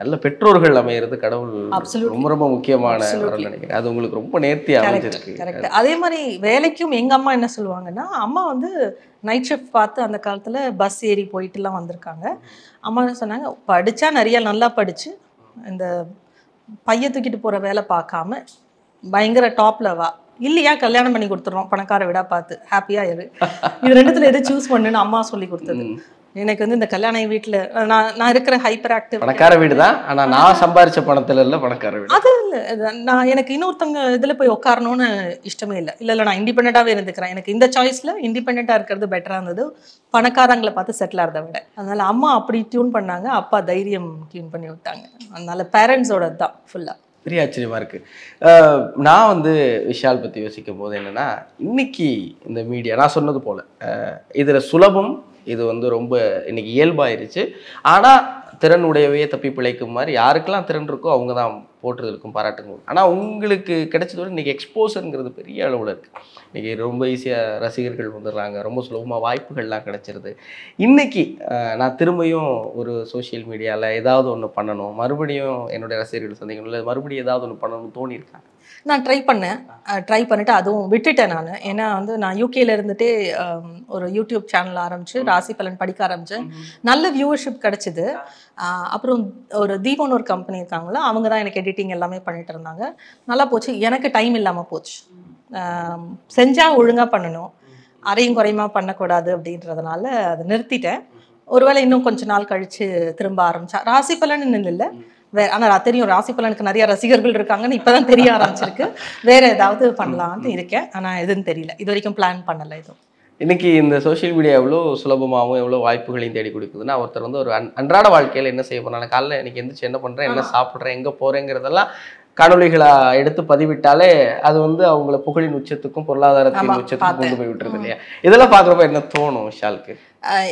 நல்ல பெற்றோர்கள் அமையிறது கடவுள். ரொம்ப ரொம்ப முக்கியமான நினைக்கிறேன். அது உங்களுக்கு ரொம்ப நேர்த்தி கரெக்ட் அமைஞ்சிருக்கு. கரெக்ட் அதே மாதிரி வேலைக்கும் எங்க அம்மா என்ன சொல்லுவாங்கன்னா அம்மா வந்து நைட் ஷிஃப்ட் பார்த்து அந்த காலத்துல பஸ் ஏறி போயிட்டுலாம் வந்திருக்காங்க. அம்மா என்ன சொன்னாங்க படிச்சா நிறைய நல்லா படிச்சு இந்த பைய தூக்கிட்டு போற வேலை பார்க்காம பயங்கர டாப்ல வா இல்லையா கல்யாணம் பண்ணி கொடுத்துறோம் பணக்கார விடா பார்த்து ஹாப்பியா இரு. இது ரெண்டுத்துல எது சூஸ் பண்ணுன்னு அம்மா சொல்லி கொடுத்தது. எனக்கு வந்து இந்த கல்யாண வீட்டில் நான் நான் இருக்கிற ஹைப்பர் ஆக்டிவ் பணக்கார வீடு. தான் ஆனா நான் சம்பாரிச்ச பணத்துல இல்ல பணக்கார வீடு. அது இல்லை. நான் எனக்கு இன்னொருத்தவங்க இதில் போய் உட்காரணும்னு இஷ்டமே இல்லை. இல்லை இல்லை நான் இண்டிபெண்ட்டாகவே இருந்துக்கிறேன். எனக்கு இந்த சாய்ஸில் இண்டிபெண்ட்டாக இருக்கிறது பெட்டராக இருந்தது. பணக்காரங்களை பார்த்து செட்டில் ஆகிறத விட. அதனால அம்மா அப்படி டியூன் பண்ணாங்க. அப்பா தைரியம் டியூன் பண்ணி விட்டாங்க. அதனால பேரண்ட்ஸோட தான் ஃபுல்லாக பெரிய ஆச்சரியமா இருக்கு. அஹ் நான் வந்து விஷால் பத்தி யோசிக்கும் போது என்னன்னா இன்னைக்கு இந்த மீடியா நான் சொன்னது போல இதுல சுலபம் இது வந்து ரொம்ப இன்னைக்கு இயல்பாயிருச்சு. ஆனால் திறன் உடையவையே தப்பி பிழைக்கும் மாதிரி யாருக்கெல்லாம் திறன் இருக்கோ அவங்க தான் போற்றுதலுக்கும் பாராட்டுங்க ஆனா உங்களுக்கு கிடைச்சது விட இன்னைக்கு எக்ஸ்போசருங்கிறது பெரிய அளவுல இருக்கு. இன்னைக்கு ரொம்ப ஈஸியா ரசிகர்கள் வந்துடுறாங்க. ரொம்ப சுலபமா வாய்ப்புகள்லாம் கிடைச்சிருது. இன்னைக்கு அஹ், நான் திரும்பியும் ஒரு சோஷியல் மீடியால ஏதாவது ஒண்ணு பண்ணணும். மறுபடியும் என்னுடைய ரசிகர்கள் சந்திக்கணும். இல்லை மறுபடியும் ஏதாவது ஒண்ணு பண்ணணும்னு தோணியிருக்கா? நான் ட்ரை பண்ணேன். ட்ரை பண்ணிட்டு அதுவும் விட்டுட்டேன் நான். ஏன்னா வந்து நான் யூகேல இருந்துட்டே ஆம், ஒரு யூடியூப் சேனல் ஆரம்பிச்சு ராசி பலன் படிக்க ஆரம்பிச்சேன். நல்ல வியூவர்ஷிப் கிடைச்சிது. அப்புறம் ஒரு தீபம்னு ஒரு கம்பெனி இருக்காங்களா அவங்க தான் எனக்கு எடிட்டிங் எல்லாமே பண்ணிட்டு இருந்தாங்க. நல்லா போச்சு. எனக்கு டைம் இல்லாமல் போச்சு. செஞ்சால் செஞ்சா ஒழுங்கா பண்ணணும். அரையும் குறையுமா பண்ணக்கூடாது அப்படின்றதுனால அதை நிறுத்திட்டேன். ஒருவேளை இன்னும் கொஞ்ச நாள் கழிச்சு திரும்ப ஆரம்பித்தா ராசி பலன் இல்லை. வே ஆனால் தெரியும் ராசி பலனுக்கு நிறைய ரசிகர்கள் இருக்காங்கன்னு இப்பதான் தெரிய ஆரம்பிச்சிருக்கு. வேற ஏதாவது பண்ணலான்ட்டு இருக்கேன். ஆனால் எதுன்னு தெரியல. இது வரைக்கும் பிளான் பண்ணலை எதுவும். இன்னைக்கு இந்த சோஷியல் மீடியா எவ்வளோ சுலபமாகவும் எவ்வளோ வாய்ப்புகளையும் தேடி கொடுக்குதுன்னா ஒருத்தர் வந்து ஒரு அன் அன்றாட வாழ்க்கையில் என்ன செய்ய போறாங்க? காலைல எனக்கு எந்திரிச்சு என்ன பண்ணுறேன் என்ன சாப்பிட்றேன் எங்கே போகிறேங்கிறதெல்லாம் காணொளிகளா எடுத்து பதிவிட்டாலே அது வந்து அவங்கள புகழின் உச்சத்துக்கும் பொருளாதாரத்தின் உச்சத்துக்கும். கொண்டு போய் விட்டுருது இல்லையா? இதெல்லாம் பார்க்குறப்ப என்ன தோணும் விஷாலுக்கு?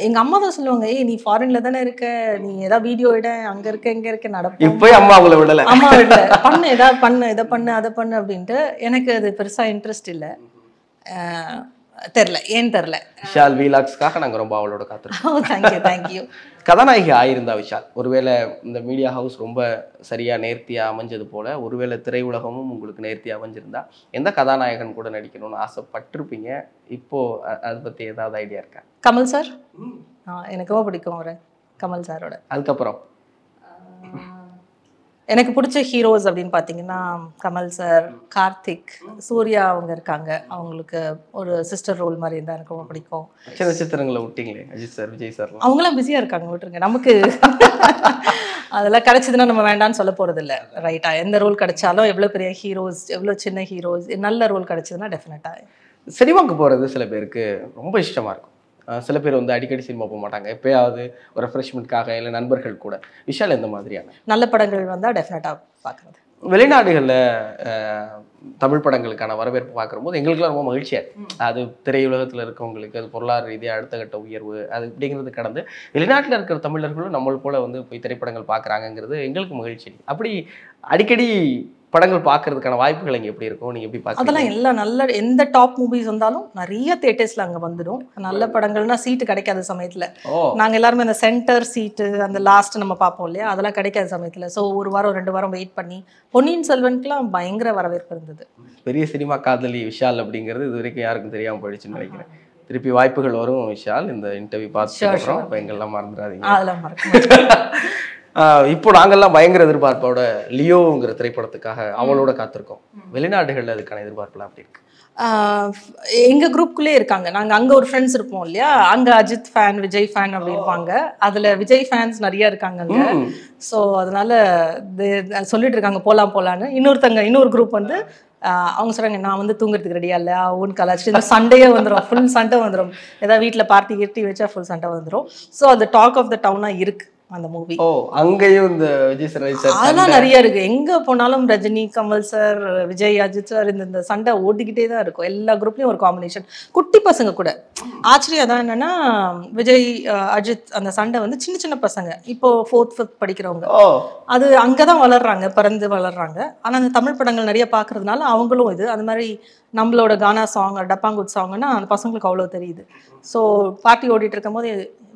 எங்க அம்மா தான் சொல்லுவாங்க ஏய் நீ ஃபாரின்ல தானே இருக்க நீ ஏதாவது வீடியோ எட அங்க இருக்க இங்க இருக்க நடப்போம் இப்போயும் அம்மா அவங்கள விடலை. அம்மா வீட்டுல பண்ணு ஏதாவது பண்ணு இதை பண்ணு அதை பண்ணு அப்படின்ட்டு எனக்கு அது பெருசா இன்ட்ரெஸ்ட் இல்லை. தெரில ஏன் தெரில விஷால் வீலாக்ஸ்க்காக நாங்கள் ரொம்ப அவளோட காத்திருக்கோம். ஓ தேங்க்யூ தேங்க்யூ கதாநாயகி ஆயிருந்தா விஷால். ஒருவேளை இந்த மீடியா ஹவுஸ் ரொம்ப சரியா நேர்த்தியா அமைஞ்சது போல ஒருவேளை திரையுலகமும் உங்களுக்கு நேர்த்தியா அமைஞ்சிருந்தா எந்த கதாநாயகன் கூட நடிக்கணும்னு ஆசைப்பட்டிருப்பீங்க? இப்போ அ- அதை பத்தி ஏதாவது ஐடியா இருக்கா? கமல் சார்? எனக்கு ரொம்ப பிடிக்கும் அவரை கமல் சாரோட. அதுக்கப்புறம்? எனக்கு பிடிச்ச ஹீரோஸ் அப்படின்னு பார்த்தீங்கன்னா கமல் சார் கார்த்திக் சூர்யா அவங்க இருக்காங்க. அவங்களுக்கு ஒரு சிஸ்டர் ரோல் மாதிரி இருந்தால் எனக்கு ரொம்ப பிடிக்கும். நட்சத்திரங்களை விட்டீங்களே அஜித் சார் விஜய் சார்லாம் அவங்களாம் பிஸியாக இருக்காங்க விட்டுருங்க. நமக்கு அதெல்லாம் கிடைச்சதுன்னா நம்ம வேண்டாம்னு சொல்ல போகிறது இல்லை ரைட்டா எந்த ரோல் கிடைச்சாலும் எவ்வளோ பெரிய ஹீரோஸ் எவ்வளோ சின்ன ஹீரோஸ் நல்ல ரோல் கிடைச்சதுன்னா டெஃபினட்டாக சினிமாக்கு போறது சில பேருக்கு ரொம்ப இஷ்டமா இருக்கும். சில பேர் வந்து அடிக்கடி சினிமா போக மாட்டாங்க. எப்பயாவது ஒரு ரெஃப்ரெஷ்மெண்ட்காக இல்லை நண்பர்கள் கூட. விஷால் எந்த மாதிரியான? நல்ல படங்கள் வந்தால் டெஃபினட்டாக பார்க்குறது வெளிநாடுகளில் தமிழ் படங்களுக்கான வரவேற்பு பார்க்கும்போது எங்களுக்குலாம் ரொம்ப மகிழ்ச்சியாக அது திரையுலகத்தில் இருக்கவங்களுக்கு அது பொருளாதார ரீதியாக அடுத்த கட்ட உயர்வு அது இப்படிங்கிறது கடந்து வெளிநாட்டில் இருக்கிற தமிழர்களும் நம்மள போல வந்து போய் திரைப்படங்கள் பார்க்குறாங்கங்கிறது எங்களுக்கு மகிழ்ச்சி. அப்படி அடிக்கடி படங்கள் பார்க்கறதுக்கான வாய்ப்புகள் இங்கே எப்படி இருக்கும்? நீங்கள் எப்படி அதெல்லாம் பார்க்கலாம் எல்லாம் நல்ல எந்த டாப் மூவிஸ் வந்தாலும் நிறைய தேட்டர்ஸில் அங்கே வந்துடும். நல்ல படங்கள்னா சீட்டு கிடைக்காத சமயத்தில். நாங்கள் எல்லாருமே அந்த சென்டர் சீட்டு அந்த லாஸ்ட் நம்ம பார்ப்போம் இல்லையா? அதெல்லாம் கிடைக்காத சமயத்தில். ஸோ ஒரு வாரம் ரெண்டு வாரம் வெயிட் பண்ணி பொன்னியின் செல்வனுக்குலாம் பயங்கர வரவேற்பு இருந்தது. பெரிய சினிமா காதலி விஷால் அப்படிங்கிறது இது வரைக்கும் யாருக்கும் தெரியாமல் போயிடுச்சுன்னு நினைக்கிறேன். திருப்பி வாய்ப்புகள் வரும் விஷால். இந்த இன்டர்வியூ பார்த்து எங்கெல்லாம் மறந்துடாதீங்க. அதெல்லாம் மறக்க இப்போ நாங்கெல்லாம் பயங்கர எதிர்பார்ப்போட லியோங்கிற திரைப்படத்துக்காக அவளோட காத்திருக்கோம். வெளிநாடுகள்ல அதுக்கான எதிர்பார்ப்புலாம் அப்படி இருக்கு? ஆஹ் எங்க குரூப்குள்ளே இருக்காங்க. நாங்க அங்க ஒரு ஃப்ரெண்ட்ஸ் இருப்போம் இல்லையா? அங்க அஜித் ஃபேன் விஜய் ஃபேன் அப்படி இருப்பாங்க. அதுல விஜய் ஃபேன்ஸ் நிறைய இருக்காங்க அங்க. ஸோ அதனால சொல்லிட்டு இருக்காங்க போலாம் போலான்னு இன்னொருத்தங்க இன்னொரு குரூப் வந்து அவங்க சொல்றாங்க நான் வந்து தூங்குறதுக்கு ரெடியா இல்லை. உன் கலாச்சிட்டு இந்த சண்டையே வந்துடும் ஃபுல் சண்டை வந்துடும் ஏதாவது வீட்டில் பார்ட்டி கிர்ட்டி வச்சா ஃபுல் சண்டை வந்துடும் ஸோ அது டாக் ஆஃப் த டவுனாக இருக்கு. அந்த மூவி ஓ அங்கேயும் இந்த விஜய் சார் சார் அதெல்லாம் நிறைய இருக்கு. எங்க போனாலும் ரஜினி கமல் சார் விஜய் அஜித் சார் இந்த இந்த சண்டை ஓடிக்கிட்டே தான் இருக்கும். எல்லா குரூப்லயும் ஒரு காம்பினேஷன் குட்டி பசங்க கூட. ஆச்சரியம் தான் என்னன்னா விஜய் அஜித் அந்த சண்டை வந்து சின்ன சின்ன பசங்க. இப்போ ஃபோர்த் ஃபிஃப்த் படிக்கிறவங்க. அது அங்கதான் வளர்றாங்க பிறந்து வளர்றாங்க. ஆனா அந்த தமிழ் படங்கள் நிறைய பார்க்கறதுனால அவங்களும் இது. அந்த மாதிரி நம்மளோட கானா சாங் டப்பாங்குத் சாங்னா அந்த பசங்களுக்கு அவ்வளோ தெரியுது. ஸோ பார்ட்டி ஓடிட்டு இருக்கும்போது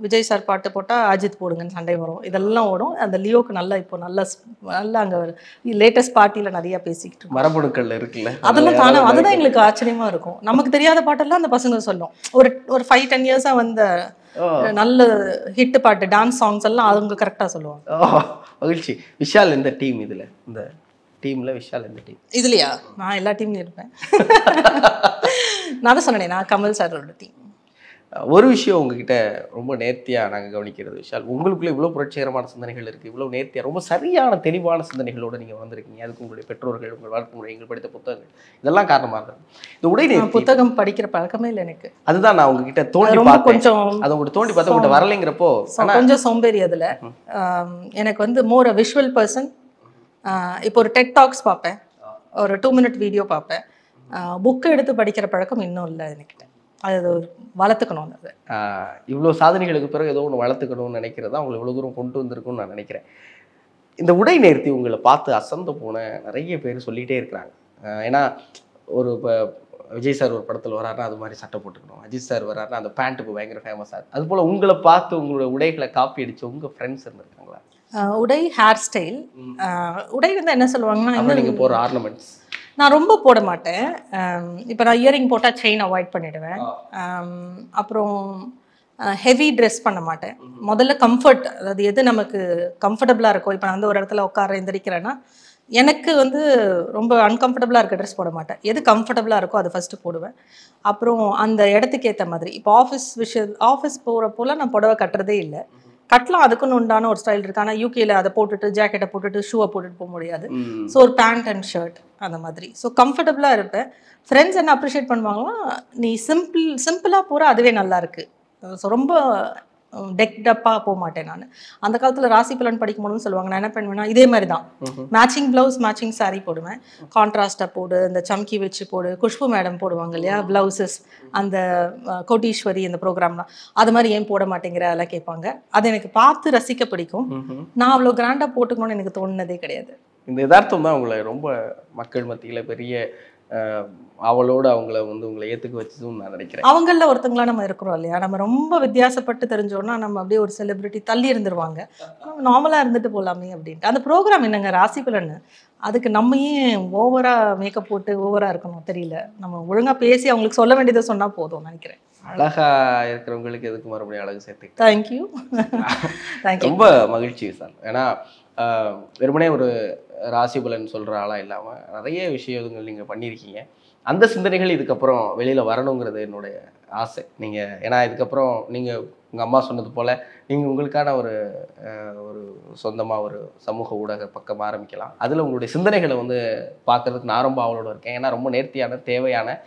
விஜய் சார் பாட்டு போட்டால் அஜித் போடுங்கன்னு சண்டை வரும். இதெல்லாம் ஓடும். அந்த லியோக்கு நல்லா இப்போ நல்ல நல்லா அங்கே லேட்டஸ்ட் பார்ட்டியில் நிறைய பேசிக்கிட்டு மரபணுக்கள் இருக்குல்ல. அதெல்லாம் தானே அதுதான் எங்களுக்கு ஆச்சரியமா இருக்கும். நமக்கு தெரியாத பாட்டெல்லாம் அந்த பசங்க சொல்லும். ஒரு ஒரு ஃபைவ் டென் இயர்ஸா வந்த நல்ல ஹிட் பாட்டு டான்ஸ் சாங்ஸ் எல்லாம் அவங்க கரெக்டாக சொல்லுவாங்க. மகிழ்ச்சி. விஷால் எந்த டீம் இதுல? இந்த டீம்ல விஷால் எந்த டீம்? இதுலையா? நான் எல்லா டீம்லையும் இருப்பேன். நான் தான் சொன்னேனே நான் கமல் சாரோட டீம். ஒரு விஷயம் உங்ககிட்ட ரொம்ப நேர்த்தியாக நாங்கள் கவனிக்கிறது விஷால் உங்களுக்குள்ள இவ்வளோ புரட்சிகரமான சிந்தனைகள் இருக்குது இவ்வளோ நேர்த்தியாக ரொம்ப சரியான தெளிவான சிந்தனைகளோடு நீங்கள் வந்திருக்கீங்க. அதுக்கு உங்களுடைய பெற்றோர்கள் உங்கள் வாழ்க்கை முறை எங்கள் படித்த புத்தகங்கள் இதெல்லாம் காரணமாக இருந்தது. இந்த உடை புத்தகம் படிக்கிற பழக்கமே இல்லை எனக்கு. அதுதான் நான் உங்ககிட்ட தோண்டி கொஞ்சம் அதை உங்கள்கிட்ட தோண்டி பார்த்தா உங்கள்கிட்ட வரலைங்கிறப்போ கொஞ்சம் சோம்பேறி அதில். எனக்கு வந்து மோர் அ விஷுவல் பர்சன் இப்போ ஒரு டெட் டாக்ஸ் பார்ப்பேன். ஒரு டூ மினிட் வீடியோ பார்ப்பேன். புக்கு எடுத்து படிக்கிற பழக்கம் இன்னும் இல்லை என்கிட்ட அது ஒரு வளர்த்துக்கணும் அது. இவ்வளோ சாதனைகளுக்கு பிறகு ஏதோ ஒன்று வளர்த்துக்கணும்னு நினைக்கிறது அவங்களை இவ்வளோ தூரம் கொண்டு வந்திருக்கும்னு நான் நினைக்கிறேன். இந்த உடை நேர்த்தி உங்களை பார்த்து அசந்து போன நிறைய பேர் சொல்லிகிட்டே இருக்கிறாங்க. ஏன்னா ஒரு இப்போ விஜய் சார் ஒரு படத்தில் வராருன்னா அது மாதிரி சட்டை போட்டுக்கணும். அஜித் சார் வராருன்னா அந்த பேண்ட் இப்போ பயங்கர ஃபேமஸாக அது போல் உங்களை பார்த்து உங்களோட உடைகளை காப்பி அடிச்சு உங்கள் ஃப்ரெண்ட்ஸ் இருந்திருக்காங்களா உடை ஹேர் ஸ்டைல் உடை வந்து என்ன சொல்லுவாங்கன்னா நீங்கள் போகிற ஆர்னமெண்ட்ஸ் நான் ரொம்ப போட மாட்டேன். இப்போ நான் இயரிங் போட்டால் செயின் அவாய்ட் பண்ணிடுவேன். அப்புறம் ஹெவி ட்ரெஸ் பண்ண மாட்டேன். முதல்ல கம்ஃபர்ட் அதாவது எது நமக்கு கம்ஃபர்டபுளாக இருக்கோ இப்போ நான் வந்து ஒரு இடத்துல உட்கார எந்திரிக்கிறேன்னா எனக்கு வந்து ரொம்ப அன்கம்ஃபர்டபுளாக இருக்க ட்ரெஸ் போட மாட்டேன். எது கம்ஃபர்டபுளாக இருக்கோ அதை ஃபஸ்ட்டு போடுவேன். அப்புறம் அந்த இடத்துக்கு ஏற்ற மாதிரி இப்போ ஆஃபீஸ் விஷய ஆஃபீஸ் போகிறப்போலாம் நான் புடவை கட்டுறதே இல்லை. கட்டலாம் அதுக்குன்னு உண்டான ஒரு ஸ்டைல் இருக்கு. ஆனால் யூகேல அதை போட்டுட்டு ஜாக்கெட்டை போட்டுட்டு ஷூவை போட்டுட்டு போக முடியாது. ஸோ ஒரு பேண்ட் அண்ட் ஷர்ட் அந்த மாதிரி. ஸோ கம்ஃபர்டபுளாக இருப்பேன். ஃப்ரெண்ட்ஸ் என்ன அப்ரிஷியேட் பண்ணுவாங்கன்னா நீ சிம்பிள் சிம்பிளாக போகிற அதுவே நல்லா இருக்கு. ஸோ ரொம்ப டெக் டப்பாக போக மாட்டேன் நான். அந்த காலத்தில் ராசி பலன் படிக்கும்போதுன்னு சொல்லுவாங்க. நான் என்ன பண்ணுவேன்னா இதே மாதிரி தான் மேட்சிங் ப்ளவுஸ் மேட்சிங் saree போடுவேன். கான்ட்ராஸ்டாக போடு இந்த சம்கி வச்சு போடு குஷ்பு மேடம் போடுவாங்க இல்லையா ப்ளவுசஸ் அந்த கோட்டீஸ்வரி இந்த ப்ரோக்ராம்லாம் அது மாதிரி ஏன் போட மாட்டேங்கிற அதெல்லாம் கேட்பாங்க. அது எனக்கு பார்த்து ரசிக்க பிடிக்கும். நான் அவ்வளோ கிராண்டாக போட்டுக்கணும்னு எனக்கு தோணுனதே கிடையாது. இந்த யதார்த்தம் தான் உங்களை ரொம்ப மக்கள் மத்தியில் பெரிய ஆவலோடு அவங்கள வந்து உங்களை ஏற்றுக்க வச்சதும் நான் நினைக்கிறேன். அவங்கள ஒருத்தங்களா நம்ம இருக்கிறோம் இல்லையா? நம்ம ரொம்ப வித்தியாசப்பட்டு தெரிஞ்சோம்னா நம்ம அப்படியே ஒரு செலிபிரிட்டி தள்ளி இருந்துருவாங்க. நார்மலாக இருந்துட்டு போகலாமே அப்படின்ட்டு. அந்த ப்ரோக்ராம் என்னங்க? ராசி பலன். அதுக்கு நம்ம ஏன் ஓவரா மேக்கப் போட்டு ஓவரா இருக்கணும்? தெரியல. நம்ம ஒழுங்கா பேசி அவங்களுக்கு சொல்ல வேண்டியதை சொன்னா போதும் நினைக்கிறேன். அழகா இருக்கிறவங்களுக்கு எதுக்கு மறுபடியும் அழகு சேர்த்து தேங்க்யூ தேங்க்யூ ரொம்ப மகிழ்ச்சி சார். ஏன்னா வெறுமனே ஒரு ராசி பலன் சொல்கிற ஆளாக இல்லாமல் நிறைய விஷயங்கள் நீங்கள் பண்ணியிருக்கீங்க. அந்த சிந்தனைகள் இதுக்கப்புறம் வெளியில் வரணுங்கிறது என்னுடைய ஆசை. நீங்கள் ஏன்னா இதுக்கப்புறம் நீங்கள் உங்கள் அம்மா சொன்னது போல் நீங்கள் உங்களுக்கான ஒரு ஒரு சொந்தமாக ஒரு சமூக ஊடக பக்கம் ஆரம்பிக்கலாம். அதில் உங்களுடைய சிந்தனைகளை வந்து பார்க்கறதுக்கு நான் ரொம்ப ஆவலோட இருக்கேன். ஏன்னா ரொம்ப நேர்த்தியான தேவையான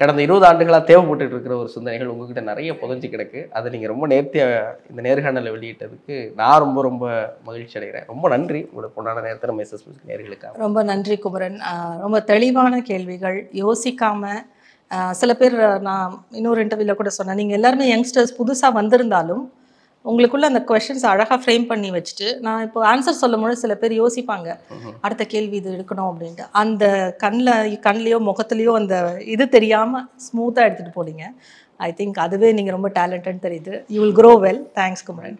கடந்த இருபது ஆண்டுகளாக தேவைப்பட்டுட்டு இருக்கிற ஒரு சிந்தனைகள் உங்ககிட்ட நிறைய புதஞ்சு கிடக்கு. அதை நீங்கள் ரொம்ப நேர்த்தியாக இந்த நேர்காணலை வெளியிட்டதுக்கு நான் ரொம்ப ரொம்ப மகிழ்ச்சி அடைகிறேன். ரொம்ப நன்றி. உங்களோட பொண்ணான நேரத்தில் நம்ம எஸ்எஸ் நேர்களுக்காக. ரொம்ப நன்றி குமரன். ரொம்ப தெளிவான கேள்விகள். யோசிக்காம சில பேர் நான் இன்னொரு இன்டர்வியூவில் கூட சொன்னேன். நீங்கள் எல்லாருமே யங்ஸ்டர்ஸ் புதுசாக வந்திருந்தாலும் உங்களுக்குள்ள அந்த கொஷின்ஸ் அழகாக ஃப்ரேம் பண்ணி வச்சுட்டு நான் இப்போ ஆன்சர் சொல்லும் பொழுது சில பேர் யோசிப்பாங்க. அடுத்த கேள்வி இது எடுக்கணும் அப்படின்ட்டு. அந்த கண்ணில் கண்ணிலையோ முகத்துலேயோ அந்த இது தெரியாமல் ஸ்மூத்தாக எடுத்துகிட்டு போனீங்க. ஐ திங்க் அதுவே நீங்கள் ரொம்ப டேலண்டட் தெரியுது. You will grow well thanks Kumaran.